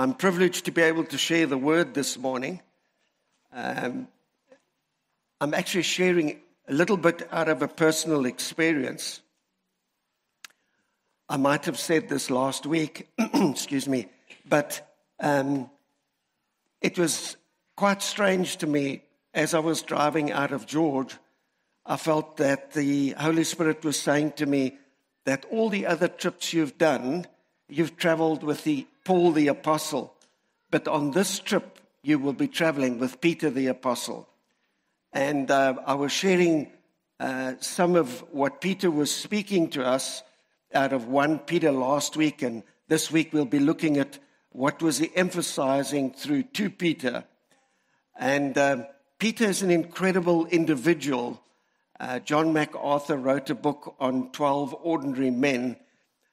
I'm privileged to be able to share the word this morning. Um, I'm actually sharing a little bit out of a personal experience. I might have said this last week, excuse me, but um, it was quite strange to me as I was driving out of George. I felt that the Holy Spirit was saying to me that all the other trips you've done, you've traveled with the Paul the Apostle, but on this trip, you will be traveling with Peter the Apostle. And uh, I was sharing uh, some of what Peter was speaking to us out of 1 Peter last week, and this week we'll be looking at what was he emphasizing through 2 Peter. And uh, Peter is an incredible individual. Uh, John MacArthur wrote a book on 12 ordinary men,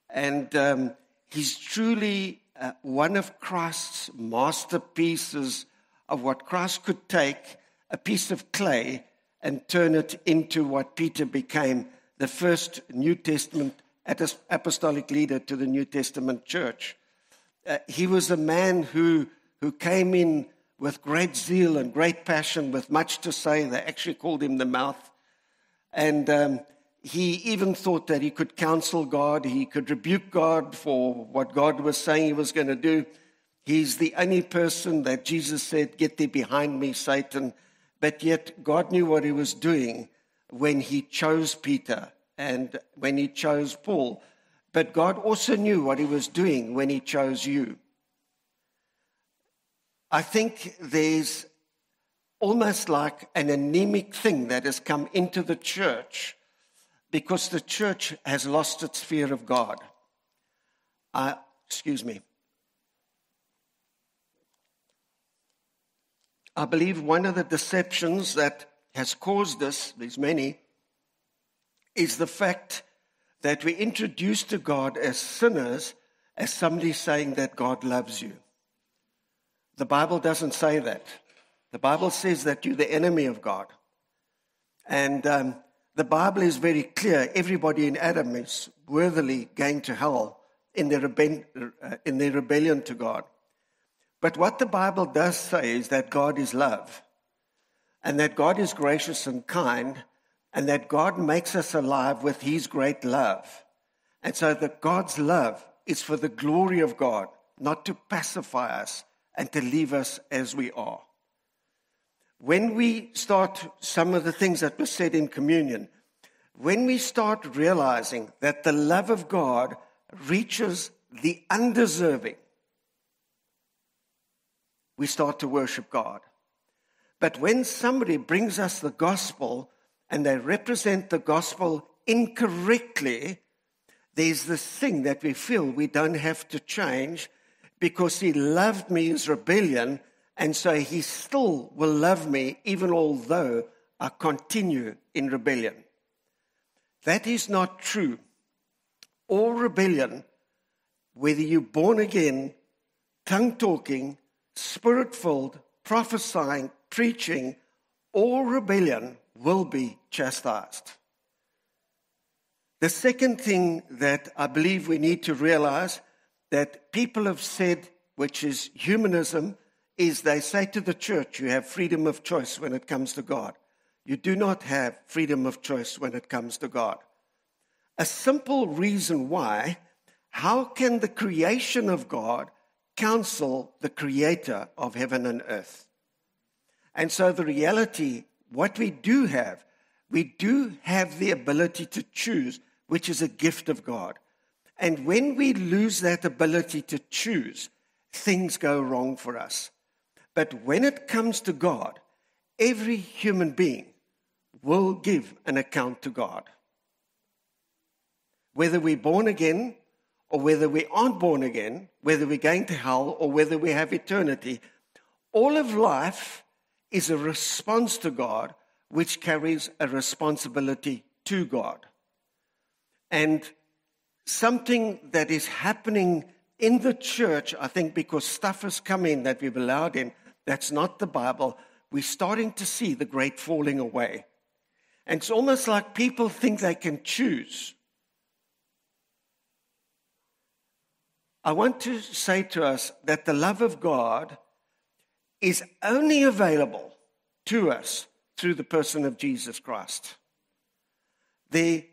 and um, he's truly uh, one of Christ's masterpieces of what Christ could take a piece of clay and turn it into what Peter became the first New Testament apostolic leader to the New Testament church. Uh, he was a man who, who came in with great zeal and great passion, with much to say. They actually called him the mouth. And um, he even thought that he could counsel God, he could rebuke God for what God was saying he was going to do. He's the only person that Jesus said, Get thee behind me, Satan. But yet, God knew what he was doing when he chose Peter and when he chose Paul. But God also knew what he was doing when he chose you. I think there's almost like an anemic thing that has come into the church because the church has lost its fear of God. Uh, excuse me. I believe one of the deceptions that has caused this, there's many, is the fact that we introduce to God as sinners as somebody saying that God loves you. The Bible doesn't say that. The Bible says that you're the enemy of God. And um, the Bible is very clear. Everybody in Adam is worthily going to hell in their, rebe- uh, in their rebellion to God. But what the Bible does say is that God is love, and that God is gracious and kind, and that God makes us alive with His great love. And so that God's love is for the glory of God, not to pacify us and to leave us as we are. When we start some of the things that were said in communion, when we start realizing that the love of God reaches the undeserving, we start to worship God. But when somebody brings us the gospel and they represent the gospel incorrectly, there's this thing that we feel we don't have to change because he loved me as rebellion and so he still will love me even although I continue in rebellion. That is not true. All rebellion, whether you're born again, tongue talking, spirit filled, prophesying, preaching, all rebellion will be chastised. The second thing that I believe we need to realize that people have said, which is humanism, is they say to the church, you have freedom of choice when it comes to God. You do not have freedom of choice when it comes to God. A simple reason why how can the creation of God counsel the creator of heaven and earth? And so, the reality, what we do have, we do have the ability to choose, which is a gift of God. And when we lose that ability to choose, things go wrong for us. But when it comes to God, every human being will give an account to God. Whether we're born again or whether we aren't born again, whether we're going to hell or whether we have eternity, all of life is a response to God which carries a responsibility to God. And something that is happening in the church, I think, because stuff has come in that we've allowed in, that's not the Bible. We're starting to see the great falling away. And it's almost like people think they can choose. I want to say to us that the love of God is only available to us through the person of Jesus Christ. The,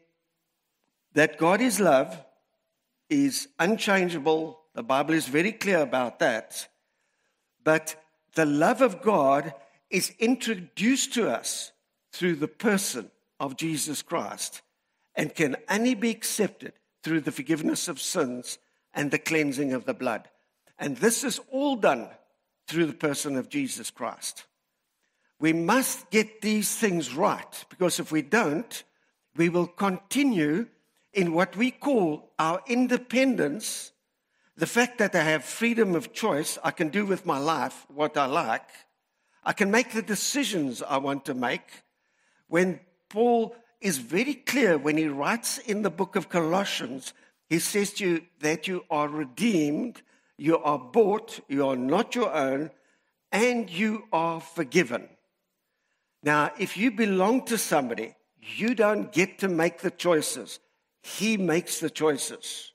that God is love is unchangeable. The Bible is very clear about that. But the love of God is introduced to us through the person of Jesus Christ and can only be accepted through the forgiveness of sins and the cleansing of the blood. And this is all done through the person of Jesus Christ. We must get these things right because if we don't, we will continue in what we call our independence. The fact that I have freedom of choice, I can do with my life what I like, I can make the decisions I want to make. When Paul is very clear when he writes in the book of Colossians, he says to you that you are redeemed, you are bought, you are not your own, and you are forgiven. Now, if you belong to somebody, you don't get to make the choices. He makes the choices.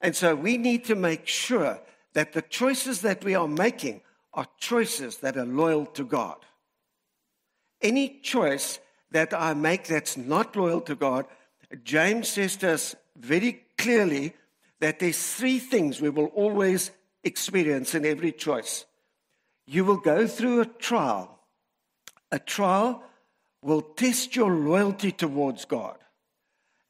And so we need to make sure that the choices that we are making are choices that are loyal to God. Any choice that I make that's not loyal to God, James says to us very clearly that there's three things we will always experience in every choice. You will go through a trial. A trial will test your loyalty towards God.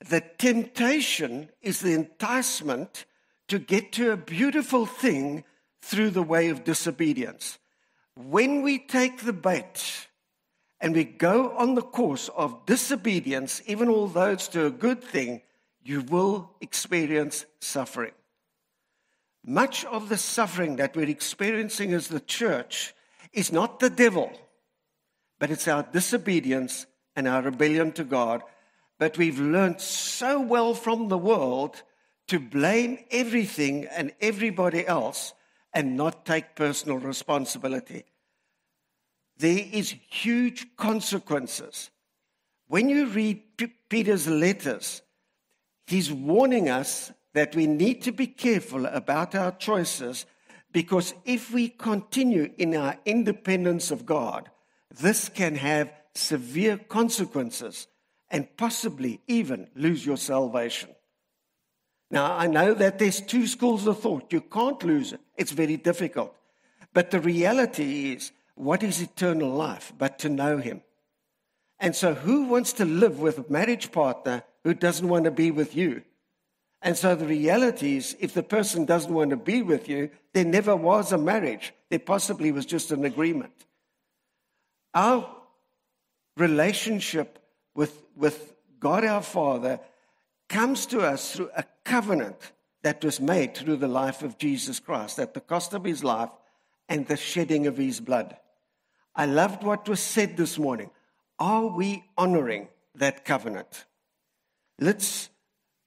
The temptation is the enticement to get to a beautiful thing through the way of disobedience. When we take the bait and we go on the course of disobedience, even although it's to a good thing, you will experience suffering. Much of the suffering that we're experiencing as the church is not the devil, but it's our disobedience and our rebellion to God. But we've learned so well from the world to blame everything and everybody else and not take personal responsibility. There is huge consequences. When you read Peter's letters, he's warning us that we need to be careful about our choices because if we continue in our independence of God, this can have severe consequences and possibly even lose your salvation. Now, I know that there's two schools of thought. You can't lose it, it's very difficult. But the reality is, what is eternal life but to know Him? And so, who wants to live with a marriage partner who doesn't want to be with you? And so, the reality is, if the person doesn't want to be with you, there never was a marriage. There possibly was just an agreement. Our relationship with, with God our Father comes to us through a covenant that was made through the life of Jesus Christ, at the cost of his life and the shedding of his blood. I loved what was said this morning. Are we honoring that covenant? Let's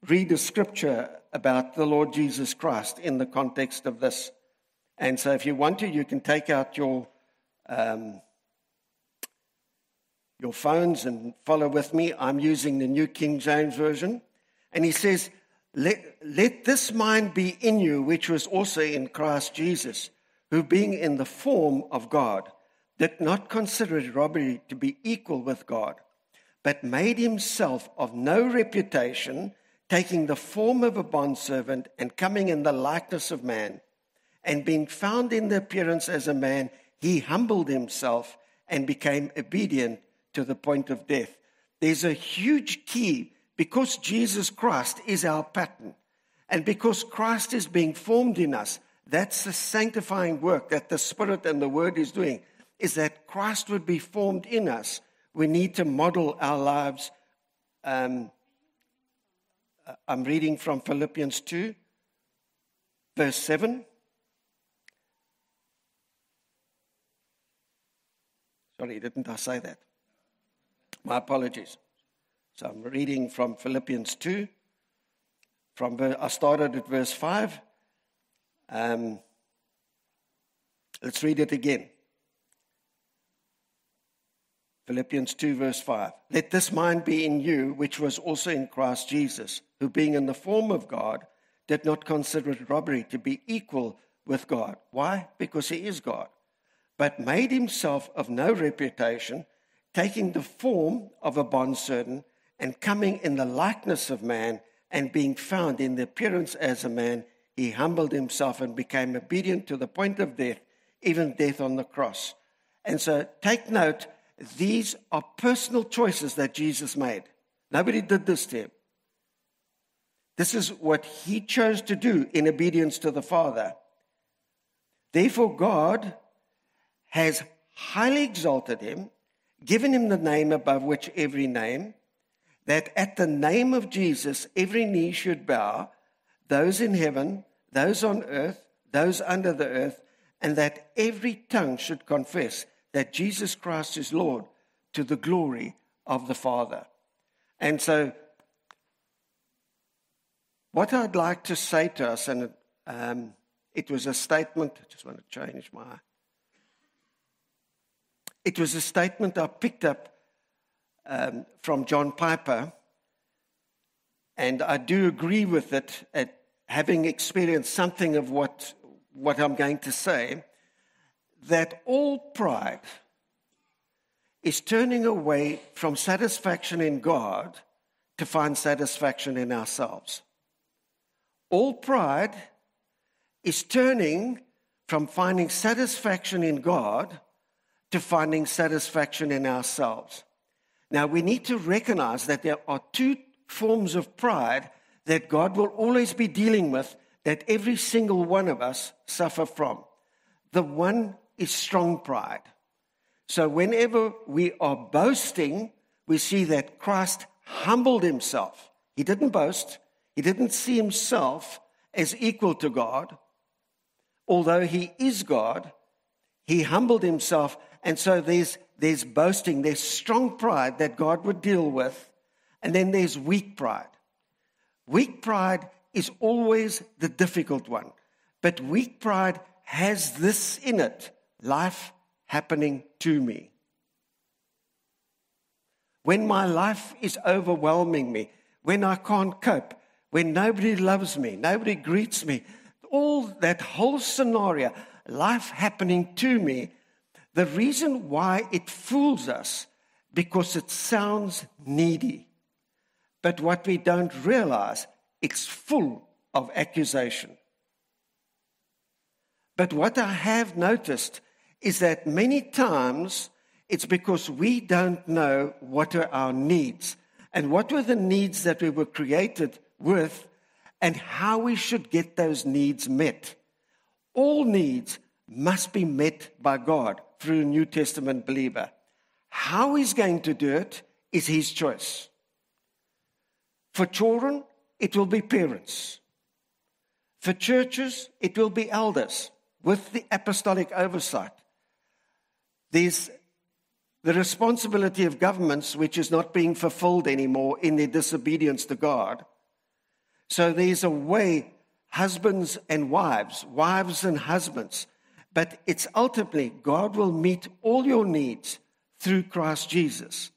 read a scripture about the Lord Jesus Christ in the context of this. And so, if you want to, you can take out your um, your phones and follow with me. I'm using the New King James Version. And he says, let, let this mind be in you, which was also in Christ Jesus, who being in the form of God, did not consider it robbery to be equal with God, but made himself of no reputation, taking the form of a bondservant and coming in the likeness of man. And being found in the appearance as a man, he humbled himself and became obedient to the point of death. There's a huge key because Jesus Christ is our pattern, and because Christ is being formed in us, that's the sanctifying work that the Spirit and the Word is doing, is that Christ would be formed in us. We need to model our lives. Um, I'm reading from Philippians 2, verse 7. Sorry, didn't I say that? My apologies. So I'm reading from Philippians 2. From I started at verse 5. Um, let's read it again. Philippians 2, verse 5. Let this mind be in you, which was also in Christ Jesus, who being in the form of God, did not consider it robbery to be equal with God. Why? Because he is God. But made himself of no reputation, taking the form of a bondservant and coming in the likeness of man and being found in the appearance as a man, he humbled himself and became obedient to the point of death, even death on the cross. And so take note, these are personal choices that Jesus made. Nobody did this to him. This is what he chose to do in obedience to the Father. Therefore, God has highly exalted him, given him the name above which every name, that at the name of Jesus every knee should bow, those in heaven, those on earth, those under the earth, and that every tongue should confess that Jesus Christ is Lord to the glory of the Father. And so what I'd like to say to us, and um, it was a statement, I just want to change my. It was a statement I picked up um, from John Piper, and I do agree with it, at having experienced something of what, what I'm going to say, that all pride is turning away from satisfaction in God to find satisfaction in ourselves. All pride is turning from finding satisfaction in God to finding satisfaction in ourselves. Now, we need to recognize that there are two forms of pride that God will always be dealing with, that every single one of us suffer from. The one is strong pride. So, whenever we are boasting, we see that Christ humbled himself. He didn't boast, he didn't see himself as equal to God. Although he is God, he humbled himself. And so there's, there's boasting, there's strong pride that God would deal with. And then there's weak pride. Weak pride is always the difficult one. But weak pride has this in it life happening to me. When my life is overwhelming me, when I can't cope, when nobody loves me, nobody greets me, all that whole scenario, life happening to me, the reason why it fools us, because it sounds needy. But what we don't realize, it's full of accusation. But what I have noticed is that many times it's because we don't know what are our needs and what were the needs that we were created with and how we should get those needs met. All needs must be met by God through a New Testament believer. How he's going to do it is his choice. For children, it will be parents. For churches, it will be elders with the apostolic oversight. There's the responsibility of governments, which is not being fulfilled anymore in their disobedience to God. So there's a way, husbands and wives, wives and husbands, but it's ultimately God will meet all your needs through Christ Jesus.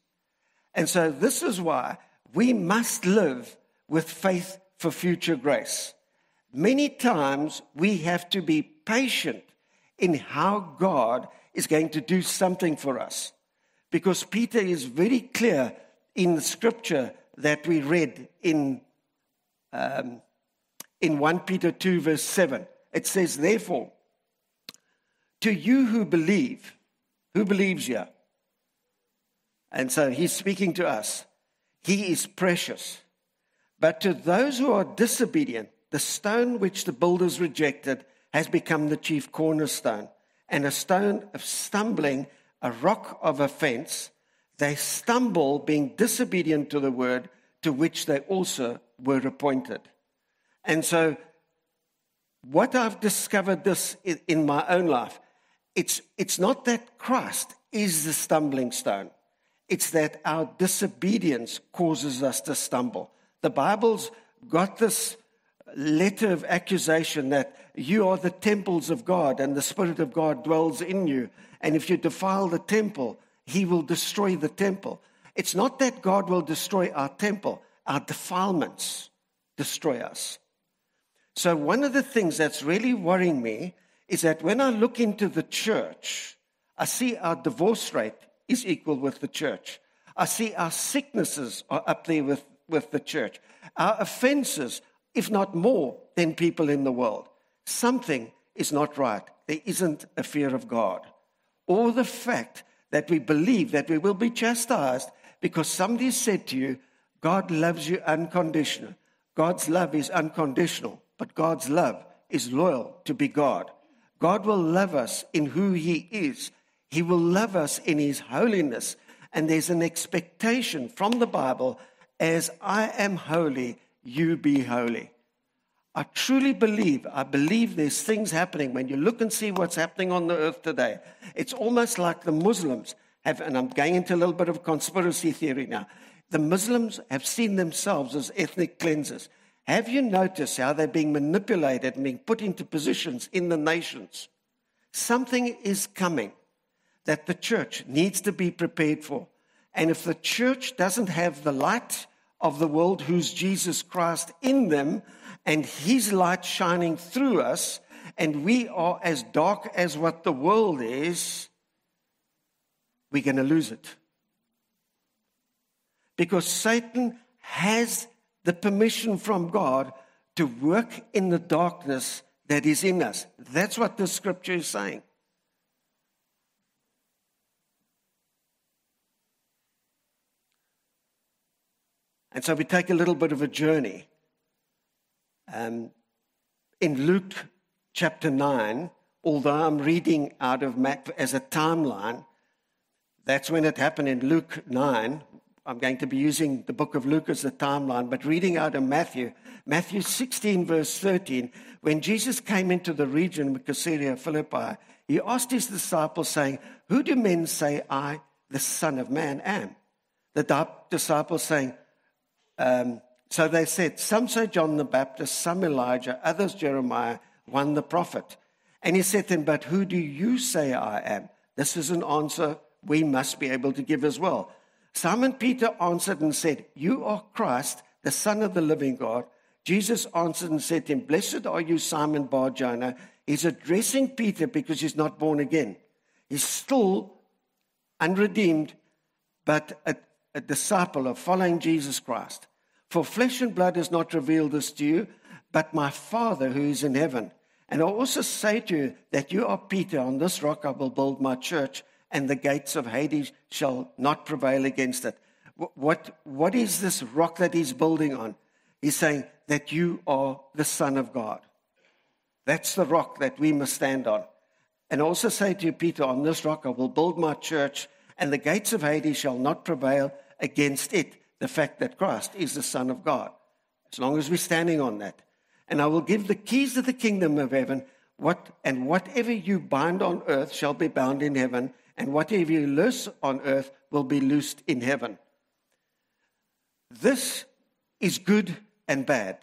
And so this is why we must live with faith for future grace. Many times we have to be patient in how God is going to do something for us. Because Peter is very clear in the scripture that we read in um, in 1 Peter 2, verse 7. It says, Therefore, to you who believe, who believes here? And so he's speaking to us. He is precious. But to those who are disobedient, the stone which the builders rejected has become the chief cornerstone, and a stone of stumbling, a rock of offense. They stumble, being disobedient to the word to which they also were appointed. And so, what I've discovered this in my own life, it's, it's not that Christ is the stumbling stone. It's that our disobedience causes us to stumble. The Bible's got this letter of accusation that you are the temples of God and the Spirit of God dwells in you. And if you defile the temple, he will destroy the temple. It's not that God will destroy our temple, our defilements destroy us. So, one of the things that's really worrying me is that when I look into the church, I see our divorce rate is equal with the church. I see our sicknesses are up there with, with the church. Our offenses, if not more than people in the world. Something is not right. There isn't a fear of God. Or the fact that we believe that we will be chastised because somebody said to you, God loves you unconditional. God's love is unconditional, but God's love is loyal to be God. God will love us in who He is. He will love us in His holiness. And there's an expectation from the Bible as I am holy, you be holy. I truly believe, I believe there's things happening. When you look and see what's happening on the earth today, it's almost like the Muslims have, and I'm going into a little bit of conspiracy theory now. The Muslims have seen themselves as ethnic cleansers. Have you noticed how they're being manipulated and being put into positions in the nations? Something is coming that the church needs to be prepared for. And if the church doesn't have the light of the world, who's Jesus Christ in them, and his light shining through us, and we are as dark as what the world is, we're going to lose it. Because Satan has the permission from God to work in the darkness that is in us. That's what the scripture is saying. And so we take a little bit of a journey um, in Luke chapter 9, although I'm reading out of as a timeline, that's when it happened in Luke 9. I'm going to be using the book of Luke as the timeline, but reading out of Matthew, Matthew 16, verse 13, when Jesus came into the region of Caesarea Philippi, he asked his disciples, saying, Who do men say I, the Son of Man, am? The disciples saying, um, so they said, Some say John the Baptist, some Elijah, others Jeremiah, one the prophet. And he said to them, But who do you say I am? This is an answer we must be able to give as well. Simon Peter answered and said, You are Christ, the Son of the living God. Jesus answered and said to him, Blessed are you, Simon Bar Jonah. He's addressing Peter because he's not born again. He's still unredeemed, but a, a disciple of following Jesus Christ. For flesh and blood has not revealed this to you, but my Father who is in heaven. And I also say to you that you are Peter, on this rock I will build my church, and the gates of Hades shall not prevail against it. What, what is this rock that he's building on? He's saying that you are the Son of God. That's the rock that we must stand on. And also say to you, Peter, on this rock I will build my church, and the gates of Hades shall not prevail against it the fact that Christ is the Son of God, as long as we're standing on that. And I will give the keys of the kingdom of heaven, what, and whatever you bind on earth shall be bound in heaven, and whatever you loose on earth will be loosed in heaven. This is good and bad.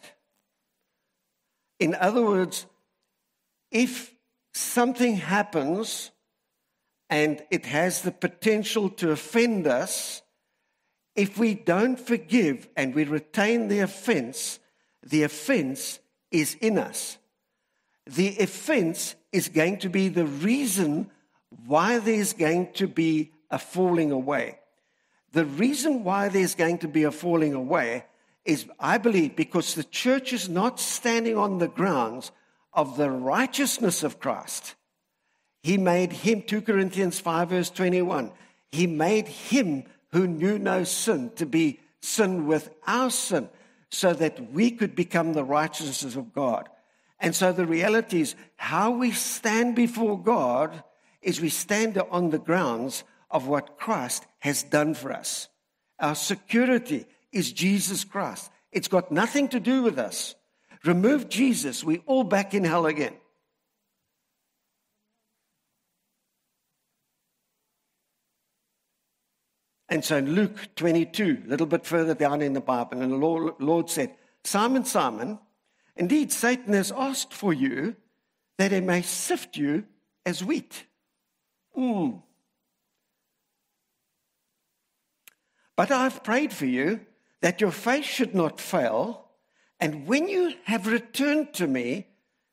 In other words, if something happens and it has the potential to offend us, if we don't forgive and we retain the offense, the offense is in us. The offense is going to be the reason why there's going to be a falling away. The reason why there's going to be a falling away is, I believe, because the church is not standing on the grounds of the righteousness of Christ. He made him, 2 Corinthians 5, verse 21, he made him who knew no sin to be sin with our sin so that we could become the righteousness of God. And so the reality is how we stand before God is we stand on the grounds of what Christ has done for us. Our security is Jesus Christ. It's got nothing to do with us. Remove Jesus, we're all back in hell again. And so in Luke 22, a little bit further down in the Bible, and the Lord, Lord said, Simon, Simon, indeed Satan has asked for you that he may sift you as wheat. Mm. But I've prayed for you that your faith should not fail, And when you have returned to me,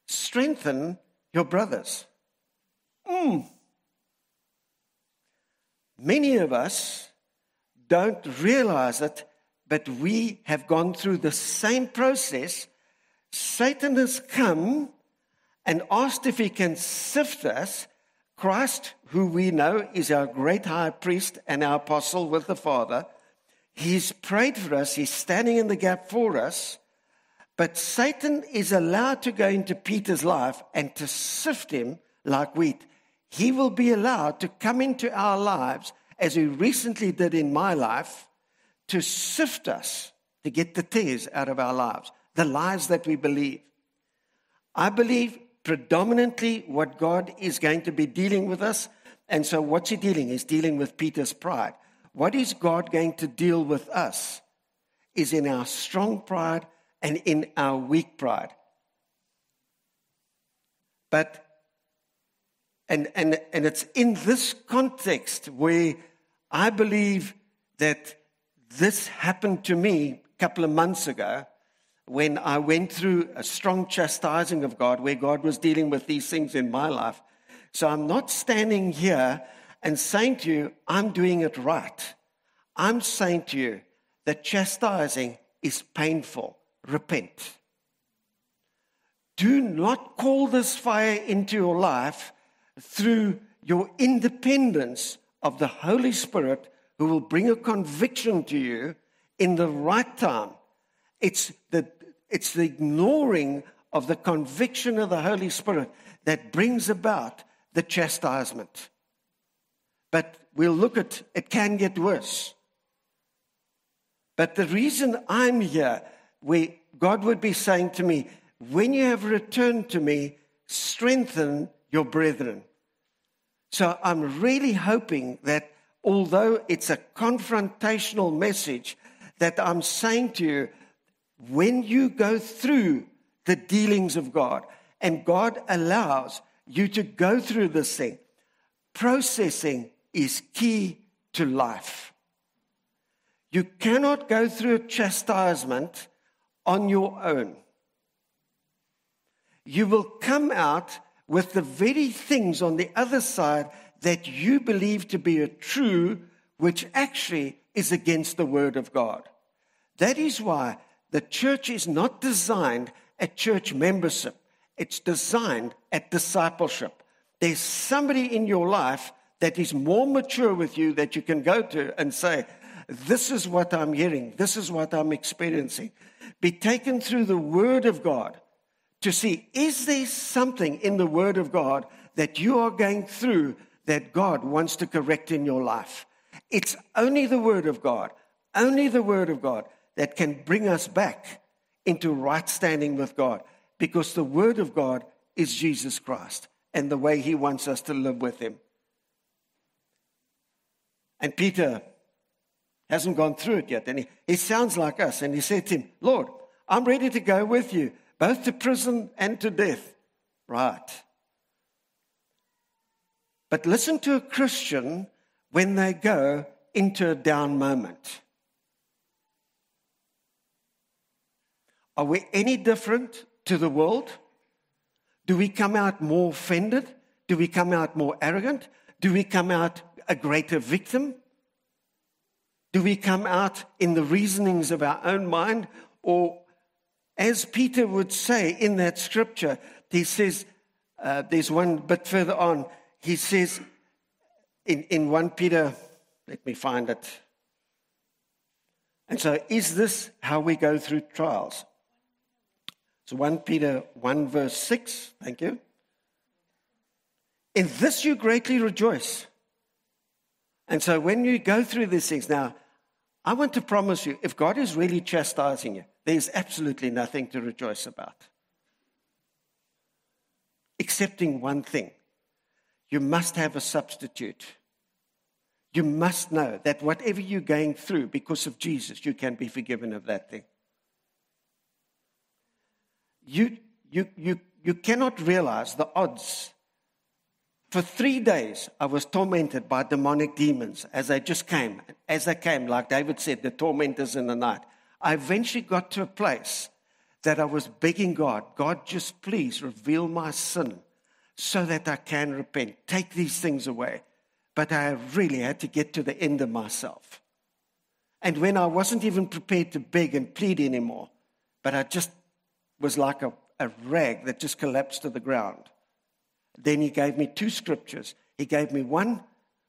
strengthen your brothers. Mm. Many of us don't realize it, but we have gone through the same process. Satan has come and asked if he can sift us. Christ, who we know is our great high priest and our apostle with the Father, he's prayed for us, he's standing in the gap for us. But Satan is allowed to go into Peter's life and to sift him like wheat. He will be allowed to come into our lives, as he recently did in my life, to sift us, to get the tares out of our lives, the lies that we believe. I believe predominantly what God is going to be dealing with us. And so, what's He dealing? He's dealing with Peter's pride. What is God going to deal with us? Is in our strong pride and in our weak pride. But and, and, and it's in this context where I believe that this happened to me a couple of months ago when I went through a strong chastising of God, where God was dealing with these things in my life. So I'm not standing here and saying to you, I'm doing it right. I'm saying to you that chastising is painful. Repent. Do not call this fire into your life through your independence of the Holy Spirit who will bring a conviction to you in the right time. It's the, it's the ignoring of the conviction of the Holy Spirit that brings about the chastisement. But we'll look at it can get worse. But the reason I'm here, where God would be saying to me, when you have returned to me, strengthen your brethren. So I'm really hoping that although it's a confrontational message, that I'm saying to you, when you go through the dealings of God, and God allows you to go through this thing, processing is key to life. You cannot go through a chastisement on your own. You will come out with the very things on the other side that you believe to be a true, which actually is against the Word of God. That is why the church is not designed at church membership, it's designed at discipleship. There's somebody in your life that is more mature with you that you can go to and say, This is what I'm hearing, this is what I'm experiencing. Be taken through the Word of God to see is there something in the Word of God that you are going through that God wants to correct in your life. It's only the Word of God, only the Word of God that can bring us back into right standing with God because the Word of God is Jesus Christ and the way He wants us to live with Him. And Peter hasn't gone through it yet. And he, he sounds like us. And he said to him, Lord, I'm ready to go with you both to prison and to death. Right. But listen to a Christian when they go into a down moment. Are we any different to the world? Do we come out more offended? Do we come out more arrogant? Do we come out a greater victim? Do we come out in the reasonings of our own mind? Or as Peter would say in that scripture, he says, uh, there's one bit further on, he says in, in 1 Peter, let me find it. And so, is this how we go through trials? So, 1 Peter 1, verse 6, thank you. In this you greatly rejoice. And so, when you go through these things, now, I want to promise you, if God is really chastising you, there's absolutely nothing to rejoice about. Excepting one thing you must have a substitute. You must know that whatever you're going through because of Jesus, you can be forgiven of that thing. You, you, you, you cannot realize the odds. For three days, I was tormented by demonic demons as they just came. As they came, like David said, the tormentors in the night. I eventually got to a place that I was begging God, God, just please reveal my sin so that I can repent. Take these things away. But I really had to get to the end of myself. And when I wasn't even prepared to beg and plead anymore, but I just was like a, a rag that just collapsed to the ground, then he gave me two scriptures. He gave me one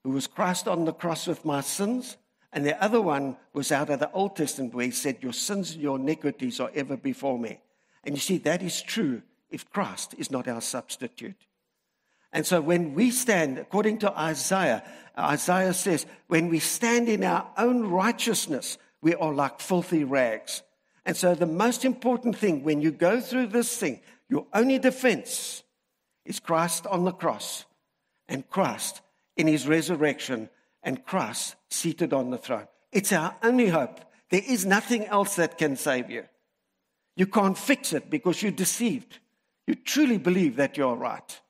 who was Christ on the cross with my sins, and the other one was out of the Old Testament where he said, Your sins and your iniquities are ever before me. And you see, that is true if Christ is not our substitute. And so when we stand, according to Isaiah, Isaiah says, when we stand in our own righteousness, we are like filthy rags. And so the most important thing when you go through this thing, your only defense is Christ on the cross and Christ in his resurrection and Christ seated on the throne. It's our only hope. There is nothing else that can save you. You can't fix it because you're deceived. You truly believe that you're right.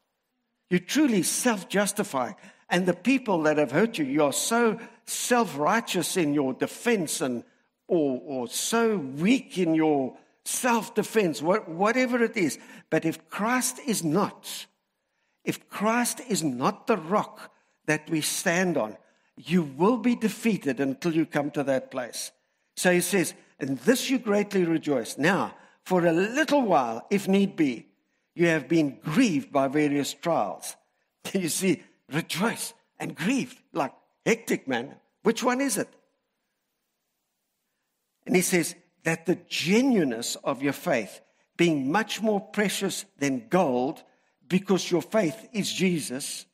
You truly self justify. And the people that have hurt you, you're so self righteous in your defense and or, or so weak in your self defense, whatever it is. But if Christ is not, if Christ is not the rock that we stand on, you will be defeated until you come to that place. So he says, In this you greatly rejoice. Now, for a little while, if need be, you have been grieved by various trials. You see, rejoice and grieved, like hectic, man. Which one is it? And he says that the genuineness of your faith, being much more precious than gold, because your faith is Jesus,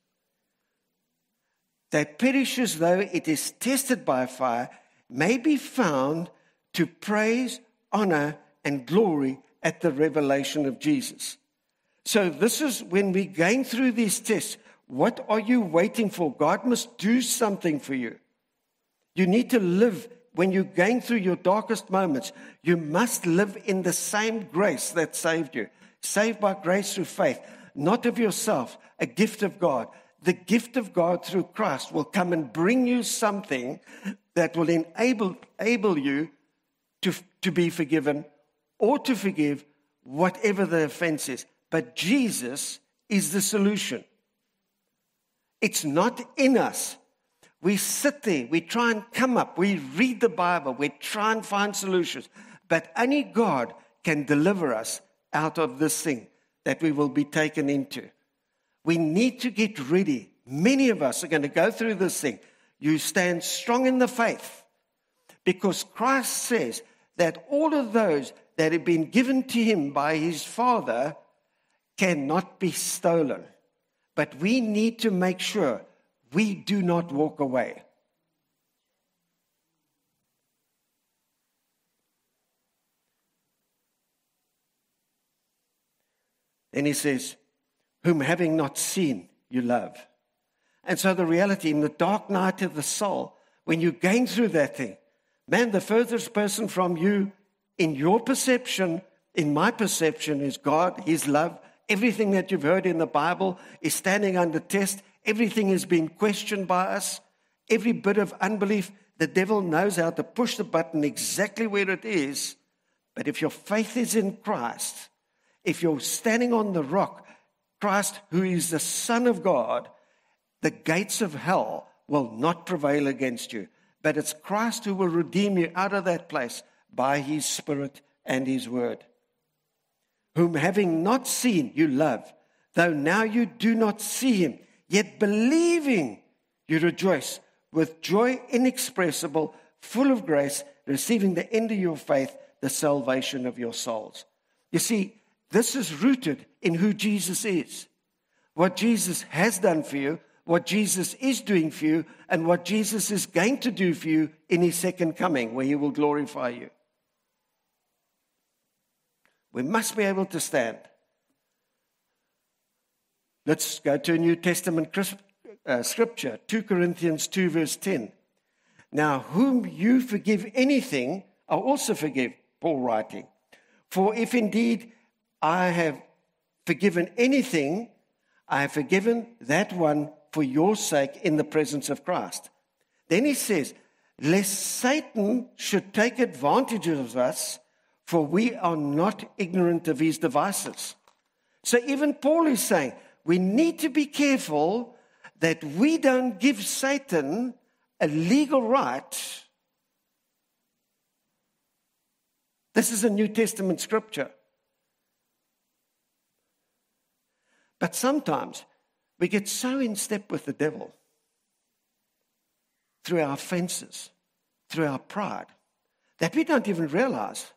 that perishes though it is tested by fire, may be found to praise, honor, and glory at the revelation of Jesus. So, this is when we're going through these tests. What are you waiting for? God must do something for you. You need to live when you're going through your darkest moments. You must live in the same grace that saved you. Saved by grace through faith, not of yourself, a gift of God. The gift of God through Christ will come and bring you something that will enable, enable you to, to be forgiven or to forgive whatever the offense is. But Jesus is the solution. It's not in us. We sit there, we try and come up, we read the Bible, we try and find solutions. But only God can deliver us out of this thing that we will be taken into. We need to get ready. Many of us are going to go through this thing. You stand strong in the faith because Christ says that all of those that have been given to him by his Father cannot be stolen. But we need to make sure we do not walk away. Then he says, Whom having not seen, you love. And so the reality in the dark night of the soul, when you gain through that thing, man, the furthest person from you in your perception, in my perception, is God, His love, Everything that you've heard in the Bible is standing under test. Everything is being questioned by us. Every bit of unbelief, the devil knows how to push the button exactly where it is. But if your faith is in Christ, if you're standing on the rock, Christ, who is the Son of God, the gates of hell will not prevail against you. But it's Christ who will redeem you out of that place by his Spirit and his word whom having not seen you love, though now you do not see him, yet believing you rejoice with joy inexpressible, full of grace, receiving the end of your faith, the salvation of your souls. You see, this is rooted in who Jesus is. What Jesus has done for you, what Jesus is doing for you, and what Jesus is going to do for you in his second coming, where he will glorify you. We must be able to stand. Let's go to a New Testament uh, scripture, 2 Corinthians 2, verse 10. Now, whom you forgive anything, I also forgive, Paul writing. For if indeed I have forgiven anything, I have forgiven that one for your sake in the presence of Christ. Then he says, Lest Satan should take advantage of us for we are not ignorant of his devices. So even Paul is saying we need to be careful that we don't give Satan a legal right. This is a New Testament scripture. But sometimes we get so in step with the devil through our offenses, through our pride, that we don't even realize.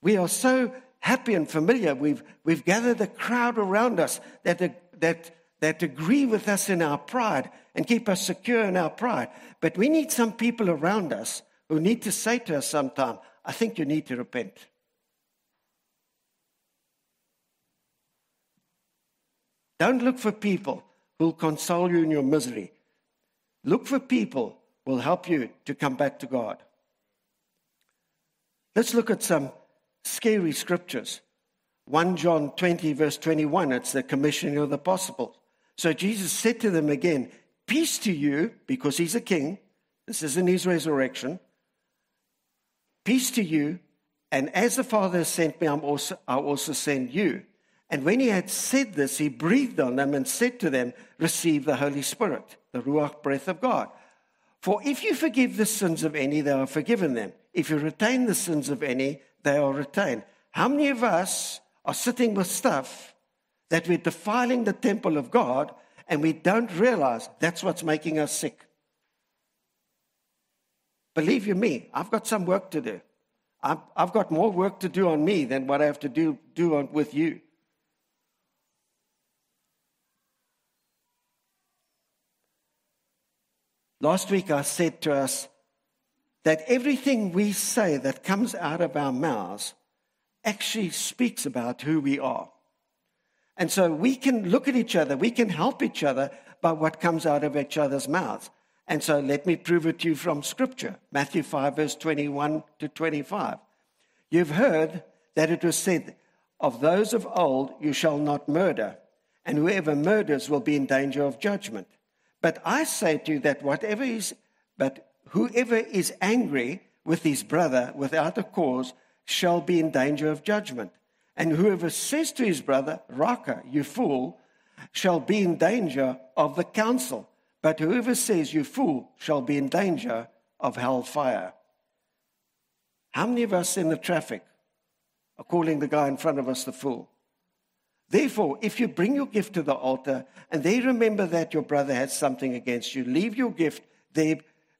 We are so happy and familiar. We've, we've gathered a crowd around us that, that, that agree with us in our pride and keep us secure in our pride. But we need some people around us who need to say to us sometime, I think you need to repent. Don't look for people who'll console you in your misery. Look for people who will help you to come back to God. Let's look at some scary scriptures. 1 John 20, verse 21, it's the commissioning of the apostles. So Jesus said to them again, Peace to you, because he's a king. This isn't his resurrection. Peace to you, and as the Father has sent me, I'm also, I'll also send you. And when he had said this, he breathed on them and said to them, Receive the Holy Spirit, the Ruach breath of God. For if you forgive the sins of any, they are forgiven them. If you retain the sins of any, they are retained. How many of us are sitting with stuff that we're defiling the temple of God and we don't realize that's what's making us sick? Believe you me, I've got some work to do. I've, I've got more work to do on me than what I have to do, do on, with you. Last week I said to us that everything we say that comes out of our mouths actually speaks about who we are. And so we can look at each other, we can help each other by what comes out of each other's mouths. And so let me prove it to you from Scripture Matthew 5, verse 21 to 25. You've heard that it was said, Of those of old you shall not murder, and whoever murders will be in danger of judgment. But I say to you that whatever is, but whoever is angry with his brother without a cause shall be in danger of judgment. And whoever says to his brother, Raca, you fool, shall be in danger of the council. But whoever says, you fool, shall be in danger of hellfire. How many of us in the traffic are calling the guy in front of us the fool? Therefore, if you bring your gift to the altar and they remember that your brother has something against you, leave your gift there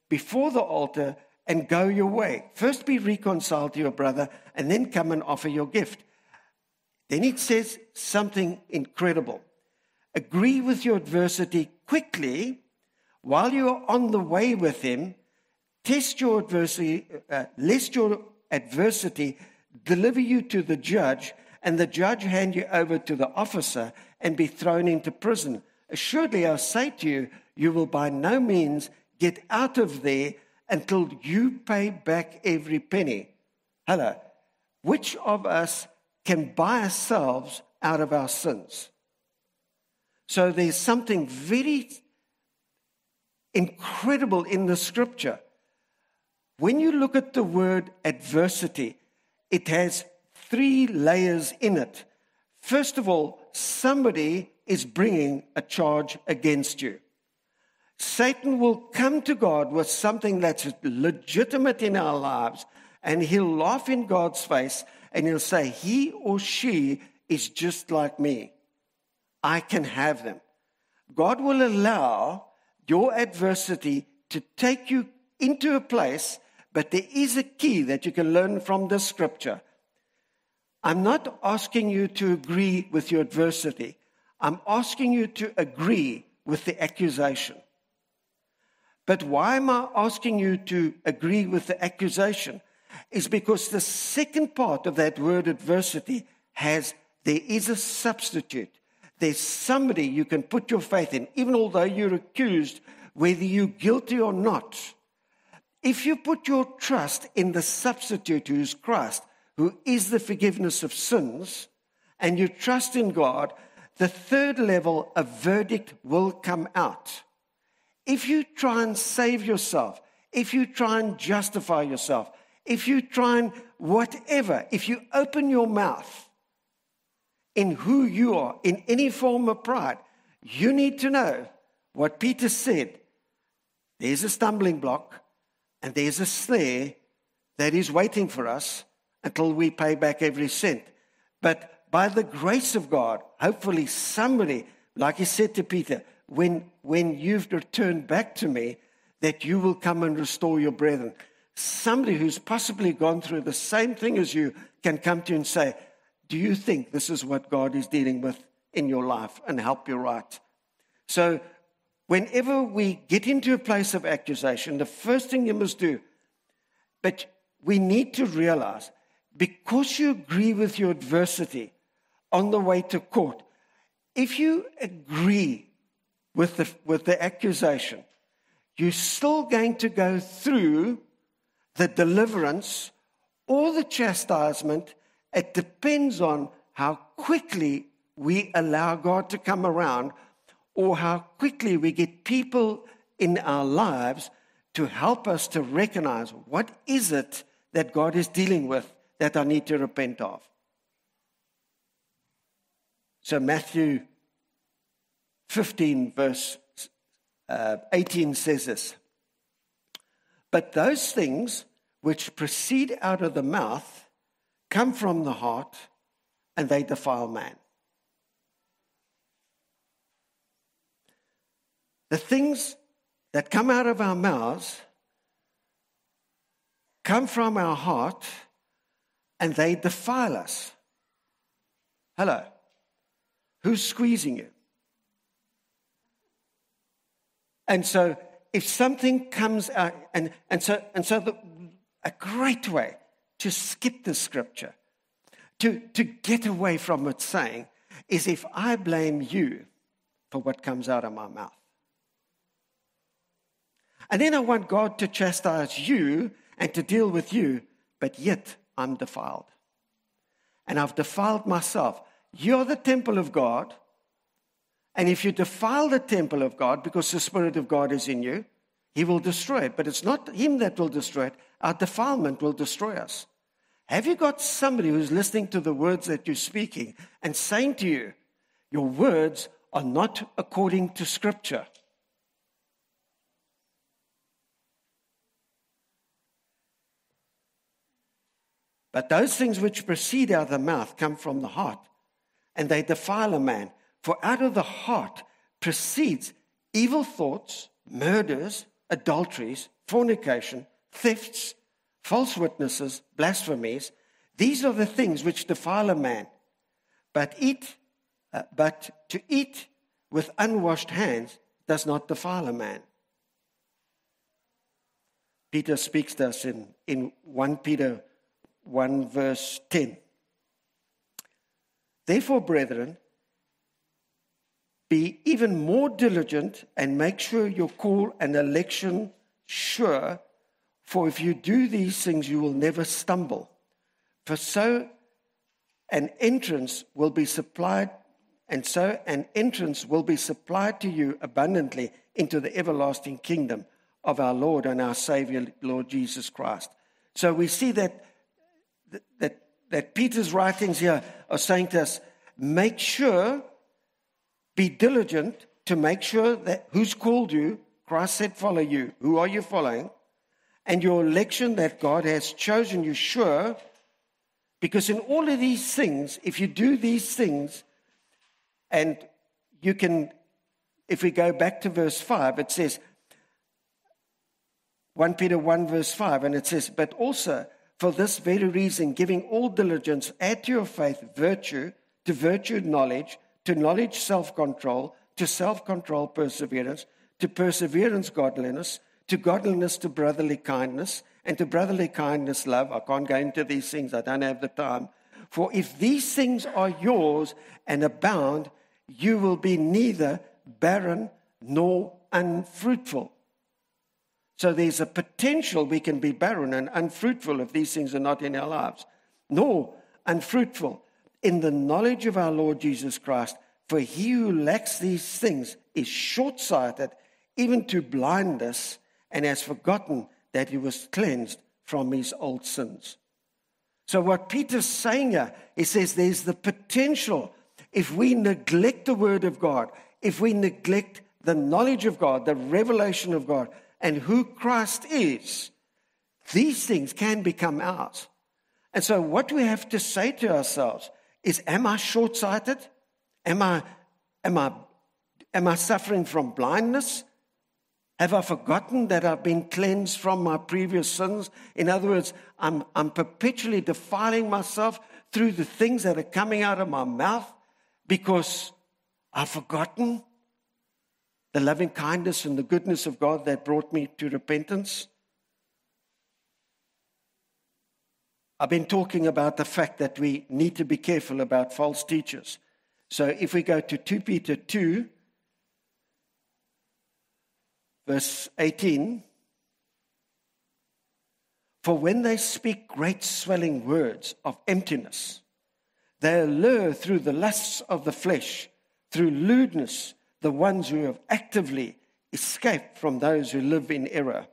before the altar and go your way. First be reconciled to your brother and then come and offer your gift. Then it says something incredible. Agree with your adversity quickly while you are on the way with him. Test your adversity, uh, lest your adversity deliver you to the judge and the judge hand you over to the officer and be thrown into prison. Assuredly, I say to you, you will by no means get out of there until you pay back every penny. Hello. Which of us can buy ourselves out of our sins? So there's something very incredible in the scripture. When you look at the word adversity, it has three layers in it. First of all, somebody is bringing a charge against you. Satan will come to God with something that's legitimate in our lives, and he'll laugh in God's face and he'll say, He or she is just like me. I can have them. God will allow your adversity to take you into a place, but there is a key that you can learn from the scripture. I'm not asking you to agree with your adversity. I'm asking you to agree with the accusation. But why am I asking you to agree with the accusation? Is because the second part of that word adversity has there is a substitute. There's somebody you can put your faith in, even although you're accused, whether you're guilty or not. If you put your trust in the substitute who's Christ, who is the forgiveness of sins, and you trust in God, the third level, a verdict will come out. If you try and save yourself, if you try and justify yourself, if you try and whatever, if you open your mouth in who you are, in any form of pride, you need to know what Peter said. There's a stumbling block and there's a snare that is waiting for us until we pay back every cent. But by the grace of God, hopefully somebody, like he said to Peter, when, when you've returned back to me, that you will come and restore your brethren. Somebody who's possibly gone through the same thing as you can come to you and say, Do you think this is what God is dealing with in your life and help you right? So, whenever we get into a place of accusation, the first thing you must do, but we need to realize because you agree with your adversity on the way to court, if you agree with the, with the accusation, you're still going to go through the deliverance or the chastisement. It depends on how quickly we allow God to come around or how quickly we get people in our lives to help us to recognize what is it that God is dealing with that I need to repent of. So, Matthew 15, verse uh, 18 says this But those things which proceed out of the mouth come from the heart, and they defile man. The things that come out of our mouths come from our heart and they defile us. Hello. Who's squeezing you? And so, if something comes out, and, and so, and so the, a great way to skip the scripture, to, to get away from it saying, is if I blame you for what comes out of my mouth. And then I want God to chastise you and to deal with you, but yet I'm defiled. And I've defiled myself. You're the temple of God. And if you defile the temple of God because the Spirit of God is in you, He will destroy it. But it's not Him that will destroy it, our defilement will destroy us. Have you got somebody who's listening to the words that you're speaking and saying to you, Your words are not according to Scripture? But those things which proceed out of the mouth come from the heart, and they defile a man. For out of the heart proceeds evil thoughts, murders, adulteries, fornication, thefts, false witnesses, blasphemies. These are the things which defile a man. But eat, uh, but to eat with unwashed hands does not defile a man. Peter speaks to us in, in 1 Peter 1, verse 10. Therefore, brethren, be even more diligent and make sure your call and election sure, for if you do these things, you will never stumble. For so an entrance will be supplied, and so an entrance will be supplied to you abundantly into the everlasting kingdom of our Lord and our Savior, Lord Jesus Christ. So we see that that, that Peter's writings here are saying to us make sure, be diligent to make sure that who's called you, Christ said, follow you. Who are you following? And your election that God has chosen you, sure. Because in all of these things, if you do these things, and you can, if we go back to verse 5, it says, 1 Peter 1, verse 5, and it says, But also for this very reason, giving all diligence, add to your faith virtue, to virtue knowledge, to knowledge self control, to self control perseverance, to perseverance godliness, to godliness to brotherly kindness, and to brotherly kindness love. I can't go into these things, I don't have the time. For if these things are yours and abound, you will be neither barren nor unfruitful. So there's a potential we can be barren and unfruitful if these things are not in our lives, nor unfruitful in the knowledge of our Lord Jesus Christ. For he who lacks these things is short sighted, even to blindness, and has forgotten that he was cleansed from his old sins. So, what Peter's saying here, he says there's the potential if we neglect the word of God, if we neglect the knowledge of God, the revelation of God, and who Christ is, these things can become ours. And so, what we have to say to ourselves is Am I short sighted? Am I, am, I, am I suffering from blindness? Have I forgotten that I've been cleansed from my previous sins? In other words, I'm, I'm perpetually defiling myself through the things that are coming out of my mouth because I've forgotten the loving kindness and the goodness of God that brought me to repentance. I've been talking about the fact that we need to be careful about false teachers. So if we go to 2 Peter 2, verse 18 For when they speak great swelling words of emptiness, they allure through the lusts of the flesh, through lewdness, the ones who have actively escaped from those who live in error.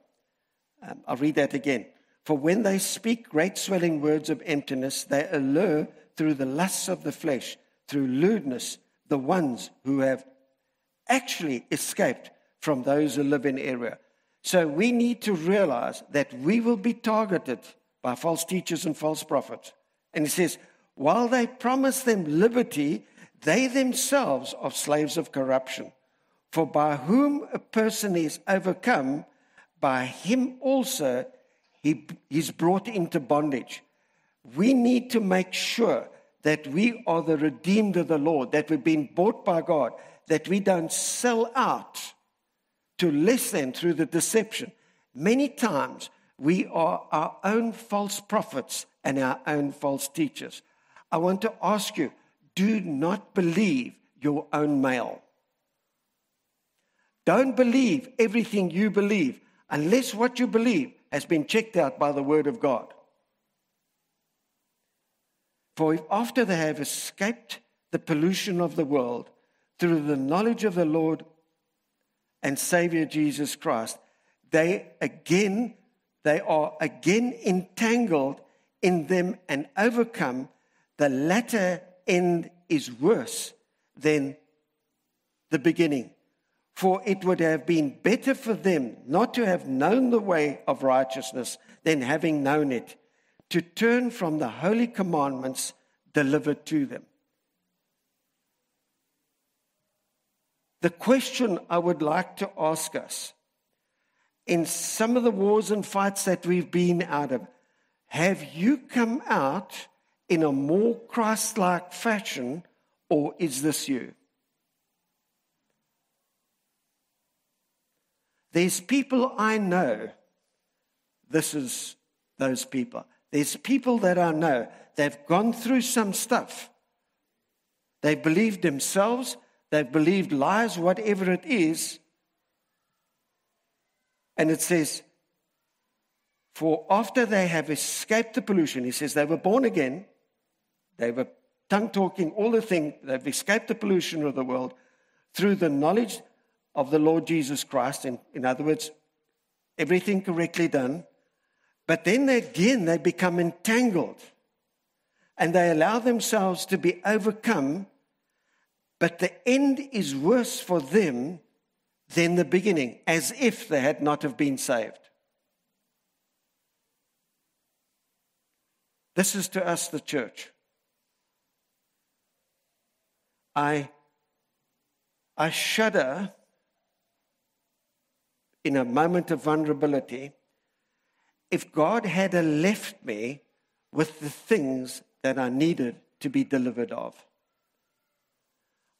Um, I'll read that again. For when they speak great swelling words of emptiness, they allure through the lusts of the flesh, through lewdness, the ones who have actually escaped from those who live in error. So we need to realize that we will be targeted by false teachers and false prophets. And he says, while they promise them liberty, they themselves are slaves of corruption. For by whom a person is overcome, by him also he is brought into bondage. We need to make sure that we are the redeemed of the Lord, that we've been bought by God, that we don't sell out to less than through the deception. Many times we are our own false prophets and our own false teachers. I want to ask you do not believe your own mail. Don't believe everything you believe unless what you believe has been checked out by the Word of God. For if after they have escaped the pollution of the world through the knowledge of the Lord and Savior Jesus Christ, they again they are again entangled in them and overcome, the latter end is worse than the beginning. For it would have been better for them not to have known the way of righteousness than having known it, to turn from the holy commandments delivered to them. The question I would like to ask us in some of the wars and fights that we've been out of, have you come out in a more Christ like fashion, or is this you? There's people I know. This is those people. There's people that I know. They've gone through some stuff. They've believed themselves. They've believed lies, whatever it is. And it says, For after they have escaped the pollution, he says they were born again, they were tongue talking, all the things, they've escaped the pollution of the world through the knowledge of the Lord Jesus Christ. In, in other words, everything correctly done. But then again, they become entangled and they allow themselves to be overcome. But the end is worse for them than the beginning, as if they had not have been saved. This is to us, the church. I, I shudder in a moment of vulnerability, if God had left me with the things that I needed to be delivered of.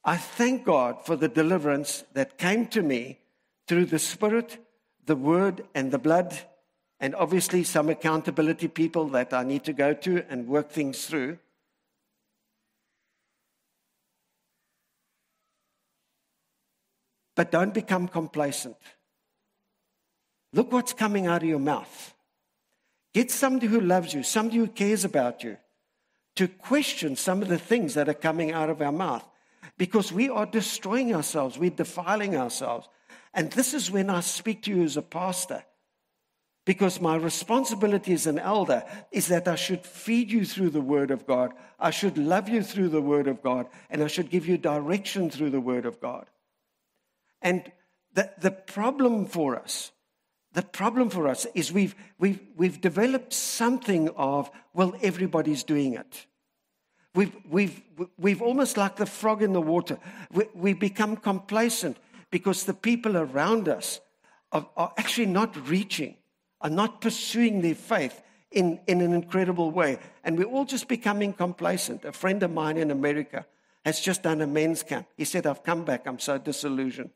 I thank God for the deliverance that came to me through the Spirit, the Word, and the blood, and obviously some accountability people that I need to go to and work things through. But don't become complacent. Look what's coming out of your mouth. Get somebody who loves you, somebody who cares about you, to question some of the things that are coming out of our mouth because we are destroying ourselves, we're defiling ourselves. And this is when I speak to you as a pastor. Because my responsibility as an elder is that I should feed you through the Word of God. I should love you through the Word of God. And I should give you direction through the Word of God. And the, the problem for us, the problem for us is we've, we've, we've developed something of, well, everybody's doing it. We've, we've, we've almost like the frog in the water. We, we become complacent because the people around us are, are actually not reaching are not pursuing their faith in, in an incredible way. And we're all just becoming complacent. A friend of mine in America has just done a men's camp. He said, I've come back. I'm so disillusioned.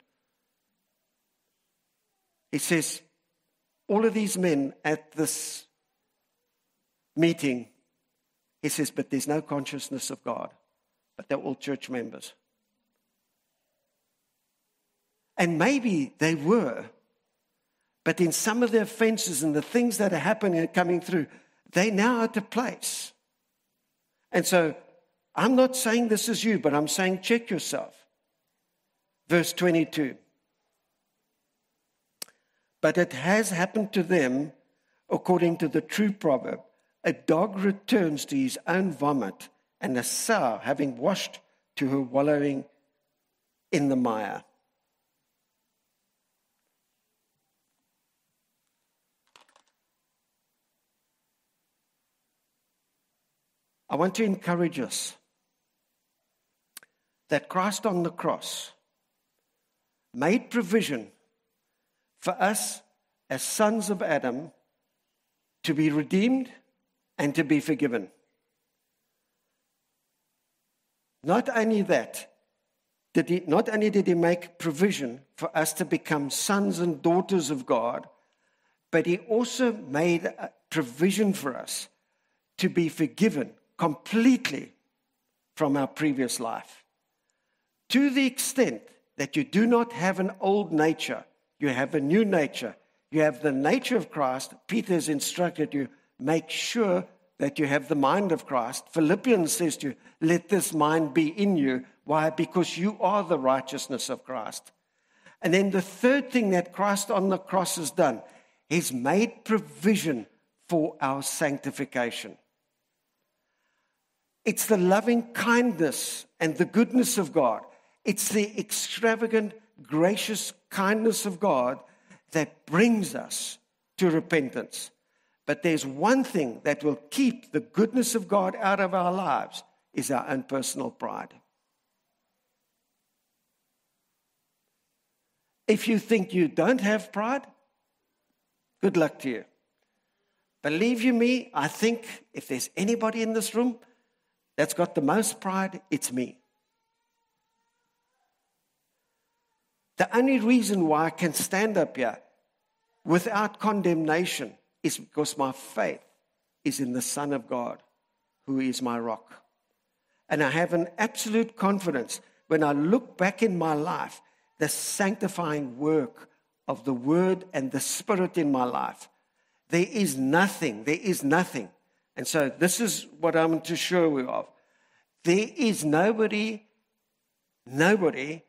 He says, all of these men at this meeting, he says, but there's no consciousness of God. But they're all church members. And maybe they were but in some of the offenses and the things that are happening and coming through, they now at a place. And so I'm not saying this is you, but I'm saying check yourself. Verse 22. But it has happened to them according to the true proverb a dog returns to his own vomit, and a sow, having washed to her wallowing in the mire. I want to encourage us that Christ on the cross made provision for us as sons of Adam to be redeemed and to be forgiven. Not only that, did he, not only did he make provision for us to become sons and daughters of God, but he also made provision for us to be forgiven completely from our previous life. To the extent that you do not have an old nature, you have a new nature. You have the nature of Christ. Peter has instructed you make sure that you have the mind of Christ. Philippians says to you, let this mind be in you. Why? Because you are the righteousness of Christ. And then the third thing that Christ on the cross has done, he's made provision for our sanctification. It's the loving kindness and the goodness of God. It's the extravagant, gracious kindness of God that brings us to repentance. But there's one thing that will keep the goodness of God out of our lives is our own personal pride. If you think you don't have pride, good luck to you. Believe you me, I think if there's anybody in this room that's got the most pride, it's me. The only reason why I can stand up here without condemnation is because my faith is in the Son of God, who is my rock. And I have an absolute confidence when I look back in my life, the sanctifying work of the Word and the Spirit in my life. There is nothing, there is nothing and so this is what I'm to show you of. There is nobody, nobody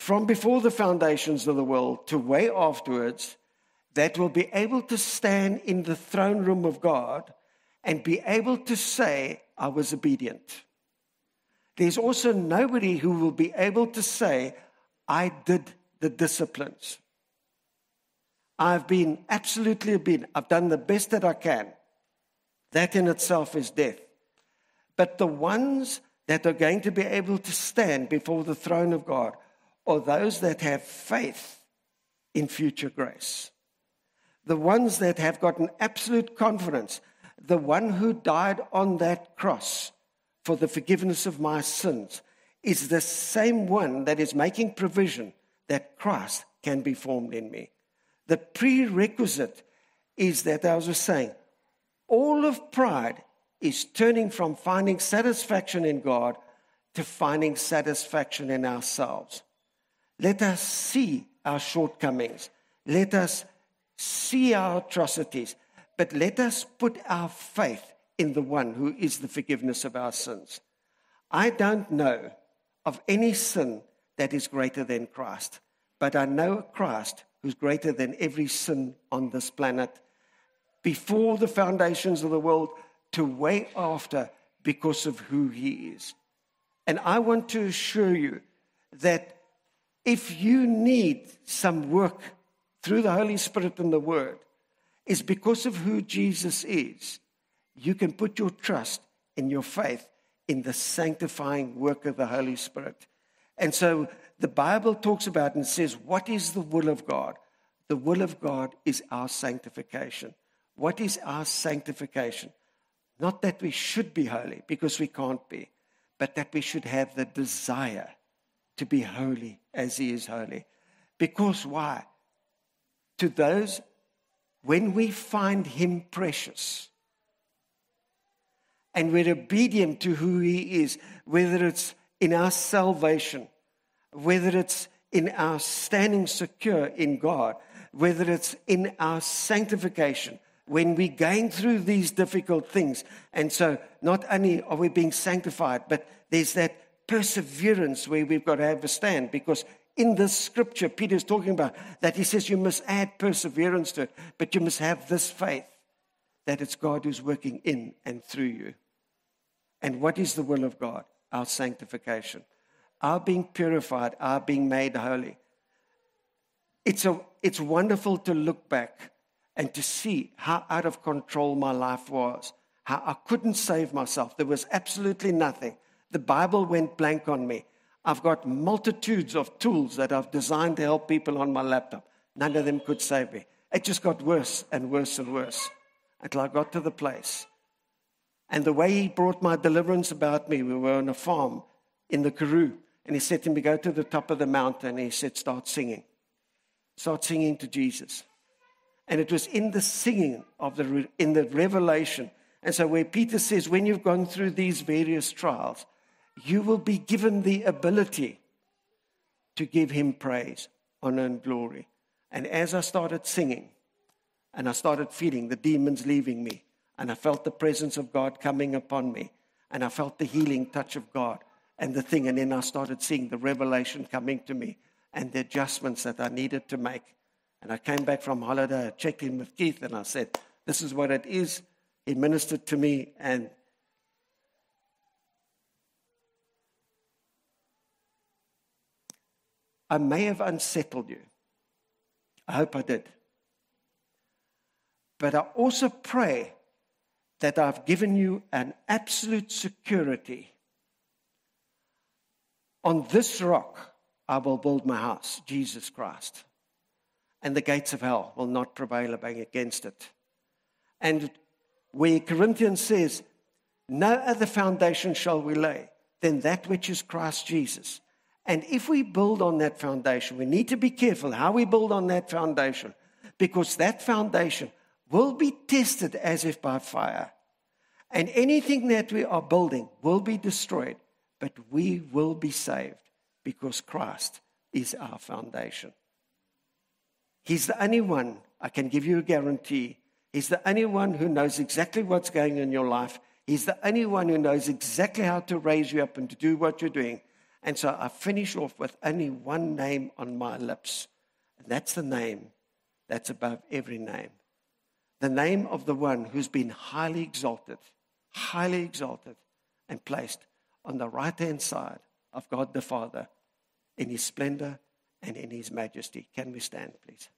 from before the foundations of the world to way afterwards that will be able to stand in the throne room of God and be able to say, I was obedient. There's also nobody who will be able to say, I did the disciplines. I've been absolutely obedient. I've done the best that I can. That in itself is death. But the ones that are going to be able to stand before the throne of God those that have faith in future grace. The ones that have got an absolute confidence, the one who died on that cross for the forgiveness of my sins, is the same one that is making provision that Christ can be formed in me. The prerequisite is that I was saying, all of pride is turning from finding satisfaction in God to finding satisfaction in ourselves. Let us see our shortcomings. Let us see our atrocities. But let us put our faith in the one who is the forgiveness of our sins. I don't know of any sin that is greater than Christ, but I know a Christ who's greater than every sin on this planet, before the foundations of the world, to way after because of who he is. And I want to assure you that if you need some work through the Holy Spirit and the Word, is because of who Jesus is. You can put your trust in your faith in the sanctifying work of the Holy Spirit. And so the Bible talks about and says, What is the will of God? The will of God is our sanctification. What is our sanctification? Not that we should be holy, because we can't be, but that we should have the desire to be holy as He is holy. Because why? To those, when we find Him precious and we're obedient to who He is, whether it's in our salvation, whether it's in our standing secure in God, whether it's in our sanctification, when we're going through these difficult things. And so, not only are we being sanctified, but there's that perseverance where we've got to have a stand because in this scripture, Peter is talking about that he says you must add perseverance to it, but you must have this faith that it's God who's working in and through you. And what is the will of God? Our sanctification, our being purified, our being made holy. It's, a, it's wonderful to look back and to see how out of control my life was, how I couldn't save myself. There was absolutely nothing. The Bible went blank on me. I've got multitudes of tools that I've designed to help people on my laptop. None of them could save me. It just got worse and worse and worse until I got to the place. And the way he brought my deliverance about me, we were on a farm in the Karoo. And he said to me, Go to the top of the mountain. And he said, Start singing. Start singing to Jesus. And it was in the singing of the, in the revelation. And so, where Peter says, When you've gone through these various trials, you will be given the ability to give him praise, honor, and glory. And as I started singing, and I started feeling the demons leaving me, and I felt the presence of God coming upon me, and I felt the healing touch of God and the thing, and then I started seeing the revelation coming to me and the adjustments that I needed to make. And I came back from holiday, I checked in with Keith, and I said, This is what it is. He ministered to me, and I may have unsettled you. I hope I did. But I also pray that I've given you an absolute security. On this rock, I will build my house, Jesus Christ. And the gates of hell will not prevail against it. And where Corinthians says, No other foundation shall we lay than that which is Christ Jesus. And if we build on that foundation, we need to be careful how we build on that foundation because that foundation will be tested as if by fire. And anything that we are building will be destroyed, but we will be saved because Christ is our foundation. He's the only one, I can give you a guarantee, He's the only one who knows exactly what's going on in your life. He's the only one who knows exactly how to raise you up and to do what you're doing. And so I finish off with only one name on my lips. And that's the name that's above every name. The name of the one who's been highly exalted, highly exalted, and placed on the right hand side of God the Father in his splendor and in his majesty. Can we stand, please?